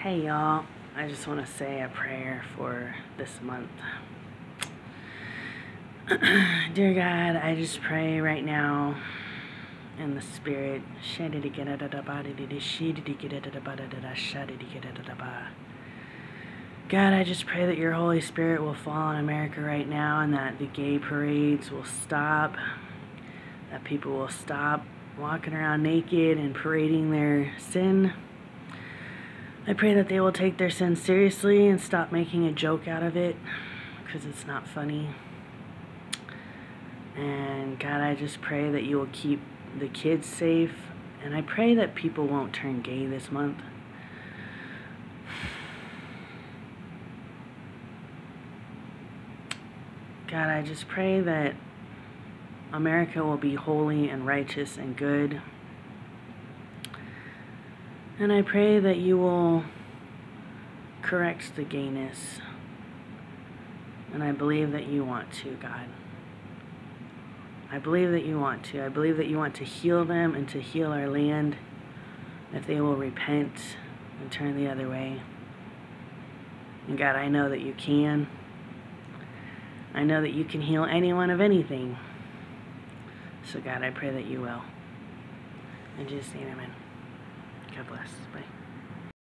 Hey y'all, I just want to say a prayer for this month. Dear God, I just pray right now in the spirit. God, I just pray that your Holy Spirit will fall on America right now and that the gay parades will stop, that people will stop walking around naked and parading their sin. I pray that they will take their sin seriously and stop making a joke out of it because it's not funny. And God, I just pray that you will keep the kids safe. And I pray that people won't turn gay this month. God, I just pray that America will be holy and righteous and good. And I pray that you will correct the gayness. And I believe that you want to, God. I believe that you want to. I believe that you want to heal them and to heal our land if they will repent and turn the other way. And God, I know that you can. I know that you can heal anyone of anything. So, God, I pray that you will. In Jesus' name, amen. God bless. Bye.